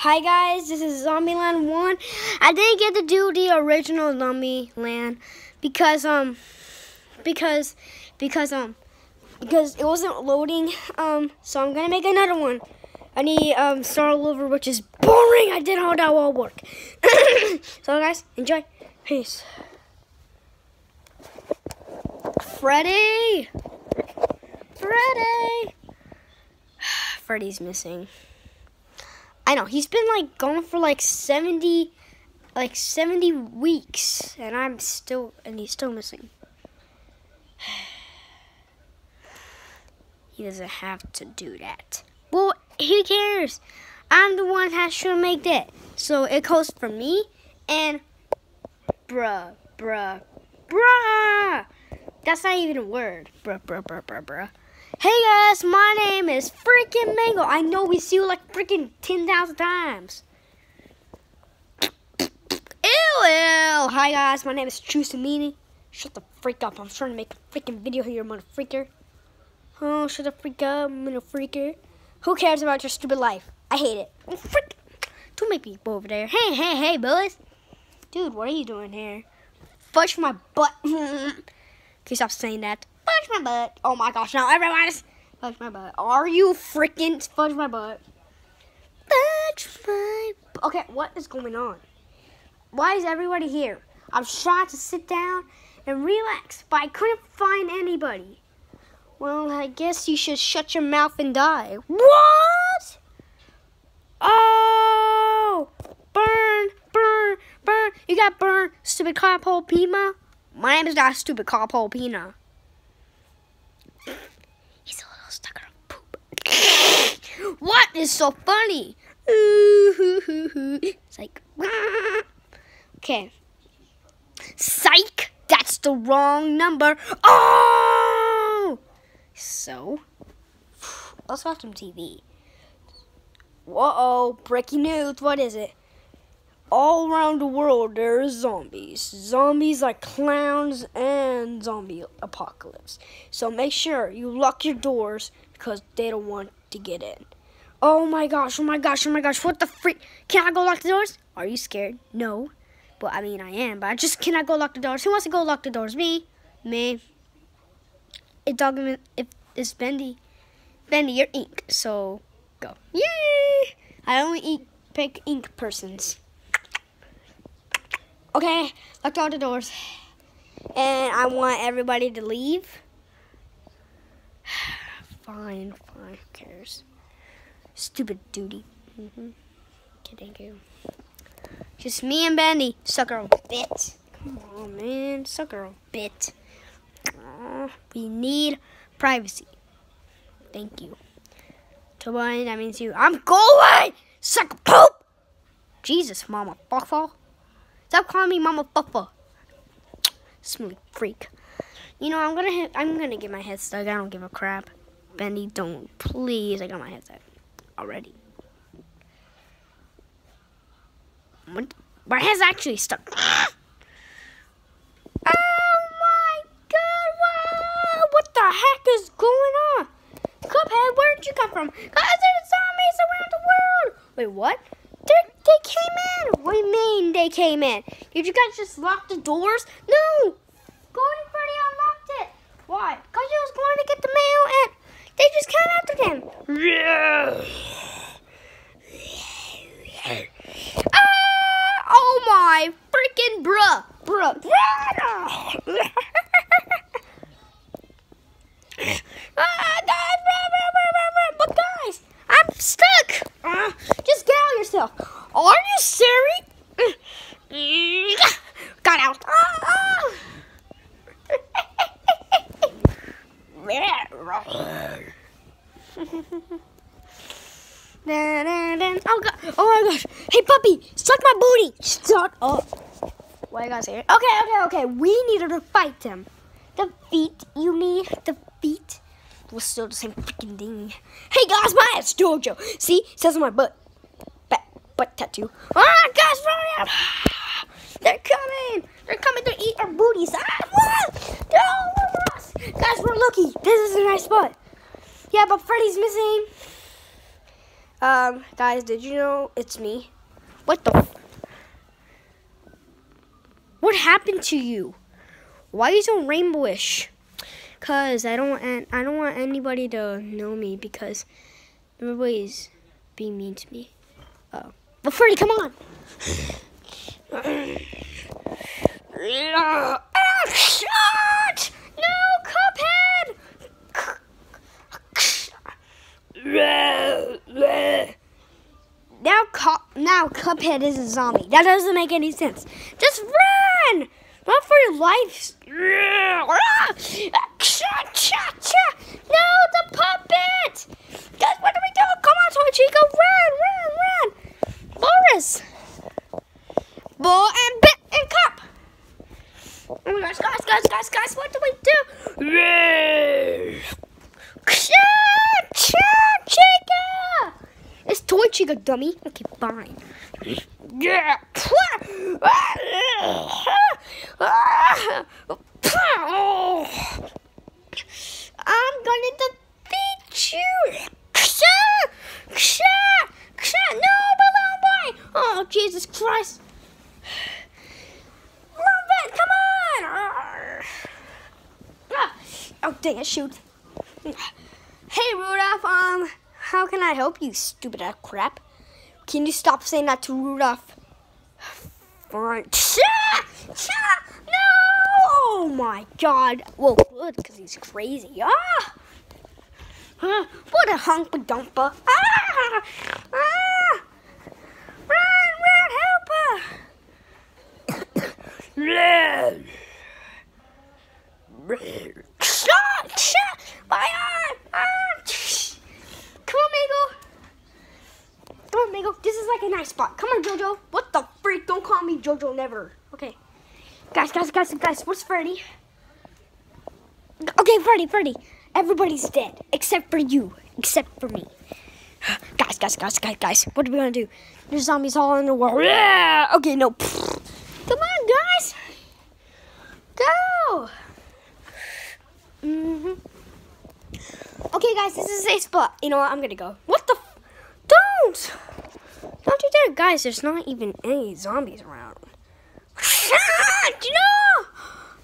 Hi guys, this is Zombieland 1. I didn't get to do the original Zombieland because um because because um because it wasn't loading um so I'm going to make another one. I need um start over which is boring. I did all that all work. so guys, enjoy. Peace. Freddy! Freddy! Freddy's missing. I know he's been like gone for like 70 like 70 weeks and I'm still and he's still missing. he doesn't have to do that. Well, who cares? I'm the one that should make that. So it goes for me and bruh, bruh, bruh. That's not even a word. Bruh, bruh, bruh, bruh, bruh. Hey guys, my name is freaking Mango. I know we see you like freaking 10,000 times. Ew, ew. Hi guys, my name is Chusamini. Shut the freak up. I'm trying to make a freaking video here, motherfreaker. Oh, shut the freak up, motherfreaker. Who cares about your stupid life? I hate it. Oh, freak. Too many people over there. Hey, hey, hey, boys. Dude, what are you doing here? Fudge my butt. Can you stop saying that? Fudge my butt. Oh my gosh, now everybody's fudge my butt. Are you freaking fudge my butt? Fudge my Okay, what is going on? Why is everybody here? I'm trying to sit down and relax, but I couldn't find anybody. Well, I guess you should shut your mouth and die. What? Oh! Burn, burn, burn. You got burned, stupid carpole Pima. My name is not stupid Pina. He's a little stuck on poop. what is so funny? It's like, okay. Psych, that's the wrong number. Oh! So, let's watch some TV. Whoa, breaking news, what is it? All around the world, there are zombies. Zombies like clowns and zombie apocalypse. So make sure you lock your doors because they don't want to get in. Oh my gosh, oh my gosh, oh my gosh, what the freak? Can I go lock the doors? Are you scared? No. But I mean, I am, but I just cannot go lock the doors. Who wants to go lock the doors? Me? Me. It document if it's Bendy. Bendy, you're ink, so go. Yay! I only eat pick ink persons. Okay, locked all the doors. And I want everybody to leave. fine, fine, who cares? Stupid duty. Mm -hmm. Okay, thank you. Just me and Bendy. Sucker bit. Come on, man. Sucker bit. Uh, we need privacy. Thank you. Tobin, that means you. I'm going! Suck poop! Jesus, mama fuckful. Stop calling me mama fuckful. Smooth freak. You know, I'm gonna hit, I'm gonna get my head stuck. I don't give a crap. Bendy, don't. Please, I got my head stuck already. What? My head's actually stuck. oh my god! Wow! What the heck is going on? Cuphead, where did you come from? Guys, there's zombies around the world! Wait, what? They're, they came in! What do you mean they came in? Did you guys just lock the doors? No! Golden Freddy unlocked it! Why? Because he was going to get the mail and they just came after him. Yeah! ah! Oh my freaking bruh! Bruh! bruh. ah, guys, bruh, bruh, bruh, bruh, bruh. But guys, I'm stuck! Uh, just get out yourself. Are you serious? Got out. Ah, oh god! Oh my gosh! Hey puppy, suck my booty! Shut up! What you guys here? Okay, okay, okay. We needed to fight them. The feet, you mean? The feet? was still the same freaking thing. Hey guys, my name's Jojo. See, it says on my butt. Butt, butt tattoo. Ah, guys, run! They're coming! They're coming to eat our booties. Ah, what? Guys, we're lucky. This is a nice spot. Yeah, but Freddy's missing. Um, guys, did you know it's me? What the? F- what happened to you? Why are you so rainbowish? Cause I don't want I don't want anybody to know me because everybody's being mean to me. Oh, but Freddy, come on. Ah, shot! No, Cuphead! Now, Cup, now Cuphead is a zombie. That doesn't make any sense. Just run! Run for your life. No, the puppet! Guys, what do we do? Come on, Toy Chica, run, run, run! Boris! Ball and bit and cup! Oh my gosh, guys, guys, guys, guys, what do we do? It's Toy dummy. Okay, fine. Yeah. I'm gonna defeat you. No, balloon boy. Oh, Jesus Christ. Love it. Come on. Oh, dang it, shoot. Hey, Rudolph, um, how can I help you, stupid ass crap? Can you stop saying that to Rudolph? No! Oh my god. Well, good, because he's crazy. Ah! What a humpa dumper. Ah! Ah! Run, run, help her! Shot! Shot! My arm! arm. Come on, Mago. Come on, Mago. This is like a Jojo. What the freak? Don't call me Jojo never. Okay. Guys, guys, guys, guys. What's Freddy? Okay, Freddy, Freddy. Everybody's dead except for you. Except for me. Guys, guys, guys, guys, guys. What are we gonna do? There's zombies all in the world. Yeah. Okay, no. Come on, guys. Go. Mm-hmm. Okay, guys, this is a spot. You know what? I'm gonna go. What the? Don't! Guys. There's not even any zombies around. no!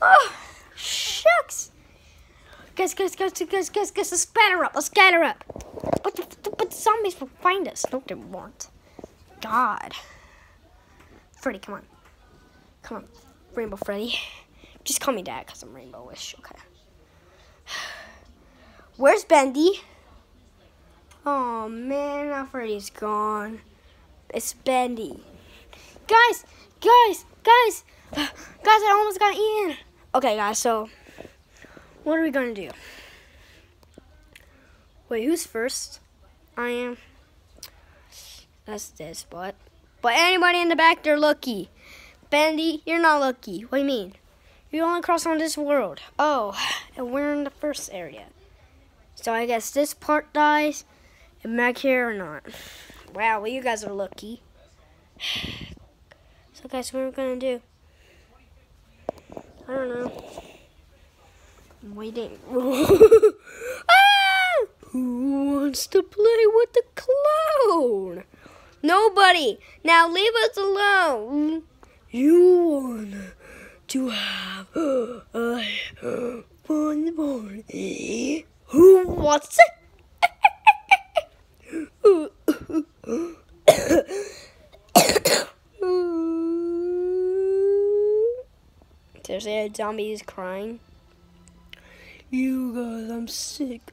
Oh, shucks. Guys, guys, guys, guys, guys, guys, let's scatter up. Let's scatter up. But the, but the zombies will find us. No, they won't. God. Freddy, come on. Come on, Rainbow Freddy. Just call me Dad, because I'm rainbowish. Okay. Where's Bendy? Oh man, now Freddy's gone. It's Bendy. Guys, guys, guys, guys, I almost got in. Okay, guys, so what are we gonna do? Wait, who's first? I am. That's this, but but anybody in the back, they're lucky. Bendy, you're not lucky. What do you mean? You only cross on this world. Oh, and we're in the first area. So I guess this part dies, and back here or not. Wow, well you guys are lucky. So guys, what are we gonna do? I don't know. I'm waiting. ah! Who wants to play with the clown? Nobody. Now leave us alone. You wanna to have a fun party? Who wants it? There's a zombie is crying. You guys, I'm sick.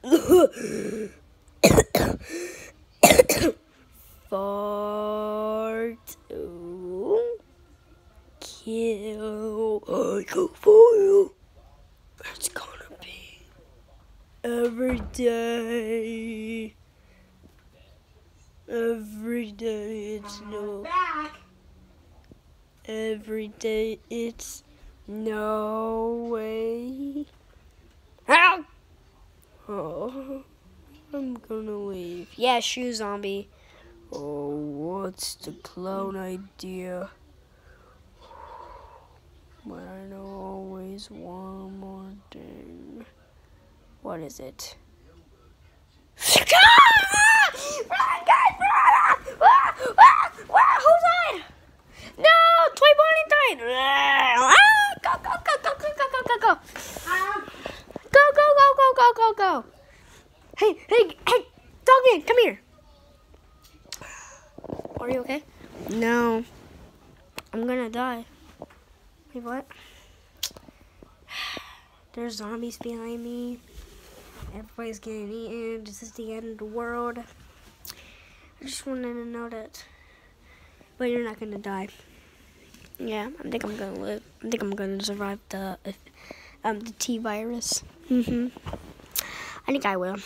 Fart. Kill. I go for you. It's gonna be every day. Every day it's no. Every day it's no way. Ow! Oh, I'm gonna leave. Yeah, shoe zombie. Oh, what's the clown idea? But I know always one more thing. What is it? Ah! Ah! Ah! Who died? No! Toy Bonnie died! Ah! Go, go, go, go, go, go, go, go, go! Go, go, go, go, go, go, go! Hey, hey, hey! Doggy, come here! Are you okay? No. I'm gonna die. Wait, what? There's zombies behind me. Everybody's getting eaten. This is the end of the world. I just wanted to know that. But you're not gonna die. Yeah, I think I'm gonna live. I think I'm gonna survive the um the T virus. Mhm. I think I will.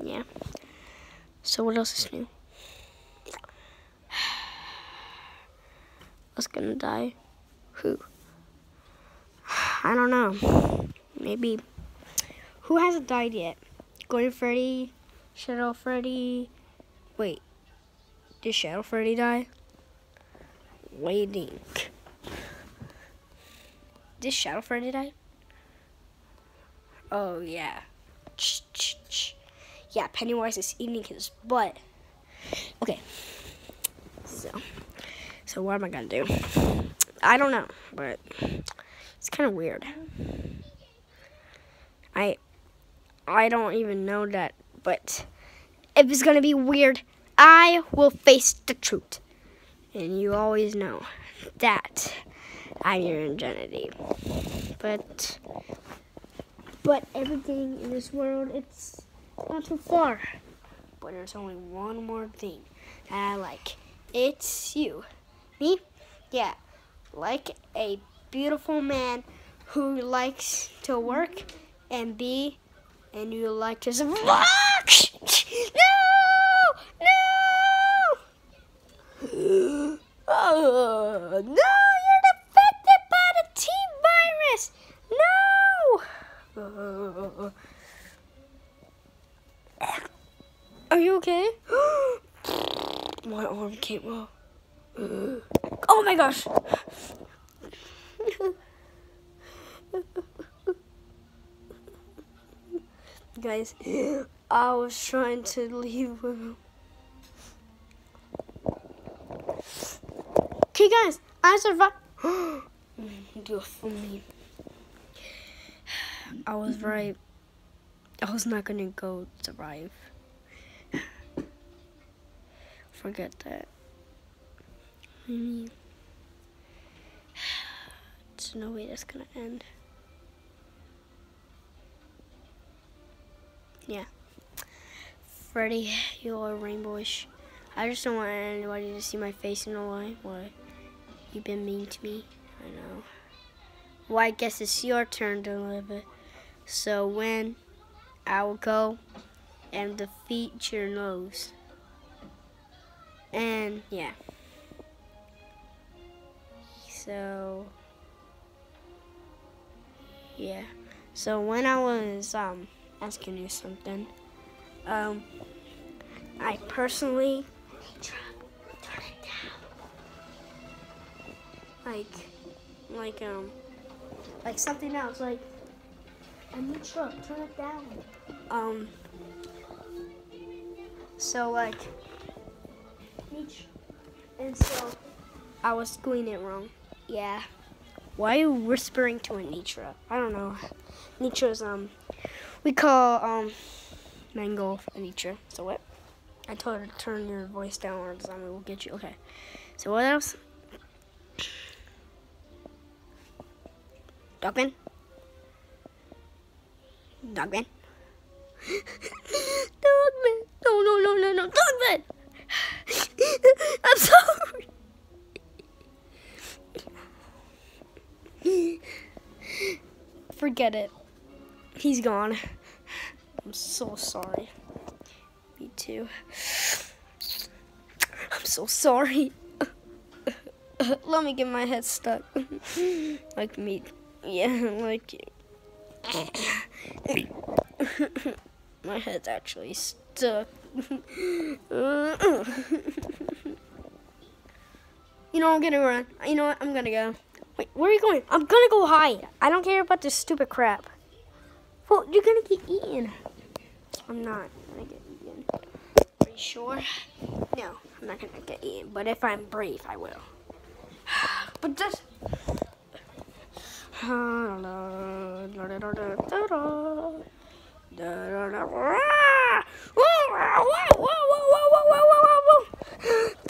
Yeah. So what else is new? What's gonna die? Who? I don't know. Maybe. Who hasn't died yet? Golden Freddy, Shadow Freddy. Wait, did Shadow Freddy die? Waiting. Did Shadow Freddy die? Oh yeah. Ch ch ch. Yeah, Pennywise is eating his butt. Okay. So, so what am I gonna do? I don't know, but it's kind of weird. I I don't even know that, but if it's gonna be weird, I will face the truth. And you always know that I'm your identity. But but everything in this world it's not too far. But there's only one more thing that I like. It's you. Me? Yeah. Like a beautiful man who likes to work and be and you like to Fuck! No! No! Oh, no, you're affected by the T virus! No! Are you okay? my arm came off. Oh my gosh! Guys, I was trying to leave him. Okay, guys, I survived. Do for me. I was right. I was not gonna go survive. Forget that. I there's no way that's gonna end. Yeah. Freddy, you are rainbowish. I just don't want anybody to see my face in a way. Why? You've been mean to me. I know. Well, I guess it's your turn to live it. So when I will go and defeat your nose. And yeah. So yeah. So when I was um asking you something. Um, I personally like, like um, like something else, like a new truck, turn it down. Um, so like, and so I was doing it wrong. Yeah. Why are you whispering to Anitra? I don't know. Nitra's um we call um Mango Anitra. So what? I told her to turn your voice down or zombie will get you. Okay. So what else? Dogman? Dogman? Dogman! No, no, no, no, no, Dogman! I'm sorry! Forget it. He's gone. I'm so sorry. Me too. I'm so sorry. Let me get my head stuck. like me. Yeah, like my head's actually stuck. you know, I'm gonna run. You know what? I'm gonna go. Wait, where are you going? I'm gonna go hide. I don't care about this stupid crap. Well, you're gonna get eaten. I'm not gonna get eaten. Are you sure? No, I'm not gonna get eaten, but if I'm brave, I will. But just.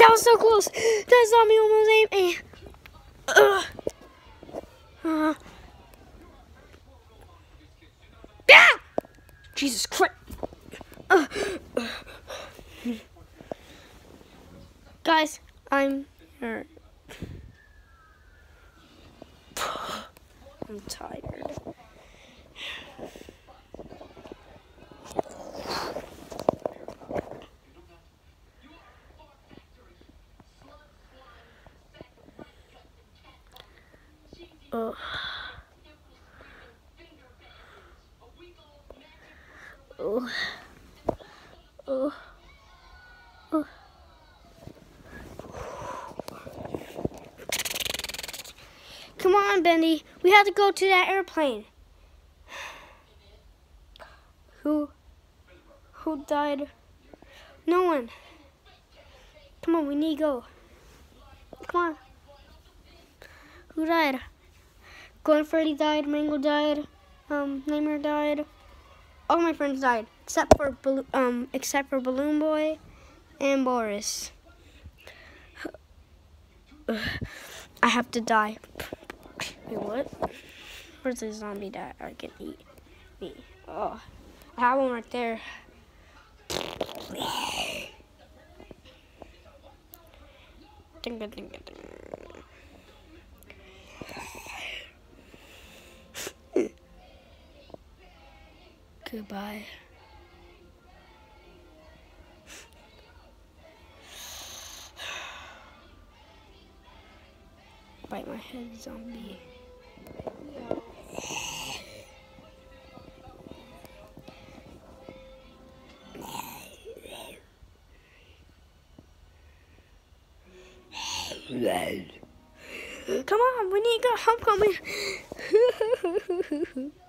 That was so close. That zombie almost ate me. Ugh. Uh. Ah! Jesus Christ. Guys, I'm hurt. I'm tired. Ugh. Come on, Bendy. We have to go to that airplane. Who? Who died? No one. Come on, we need to go. Come on. Who died? Glenn Freddy died. Mango died. Um, Namer died. All my friends died except for um except for Balloon Boy and Boris. I have to die. Wait, what? Where's the zombie that I can eat? Me. Oh, I have one right there. Goodbye. Head, zombie. Come on, we need to go homecoming.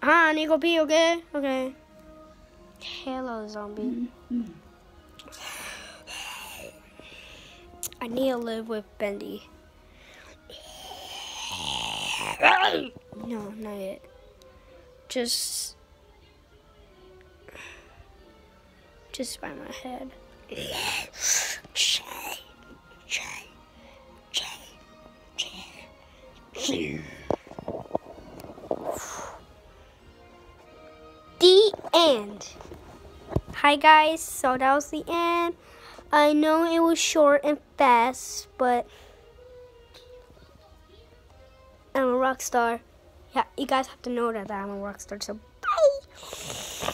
Ah, I need to go pee, okay? Okay. Hello, zombie. I need to live with Bendy. No, not yet. Just. Just by my head. The end. Hi guys, so that was the end. I know it was short and fast, but I'm a rock star. Yeah, you guys have to know that, I'm a rock star. So bye.